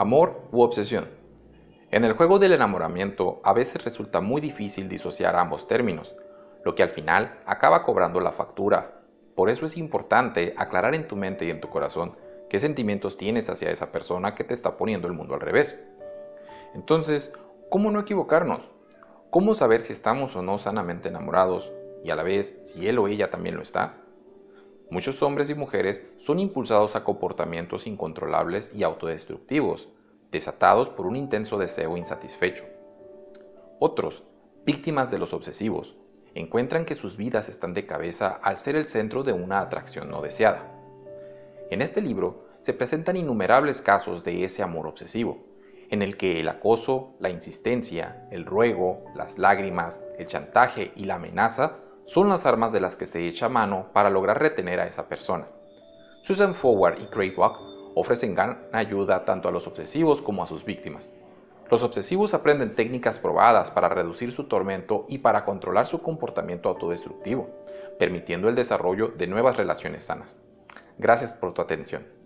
Amor u obsesión. En el juego del enamoramiento a veces resulta muy difícil disociar ambos términos, lo que al final acaba cobrando la factura. Por eso es importante aclarar en tu mente y en tu corazón qué sentimientos tienes hacia esa persona que te está poniendo el mundo al revés. Entonces, ¿cómo no equivocarnos? ¿Cómo saber si estamos o no sanamente enamorados y a la vez si él o ella también lo está? Muchos hombres y mujeres son impulsados a comportamientos incontrolables y autodestructivos, desatados por un intenso deseo insatisfecho. Otros, víctimas de los obsesivos, encuentran que sus vidas están de cabeza al ser el centro de una atracción no deseada. En este libro se presentan innumerables casos de ese amor obsesivo, en el que el acoso, la insistencia, el ruego, las lágrimas, el chantaje y la amenaza son las armas de las que se echa mano para lograr retener a esa persona. Susan Forward y Craig Buck ofrecen gran ayuda tanto a los obsesivos como a sus víctimas. Los obsesivos aprenden técnicas probadas para reducir su tormento y para controlar su comportamiento autodestructivo, permitiendo el desarrollo de nuevas relaciones sanas. Gracias por tu atención.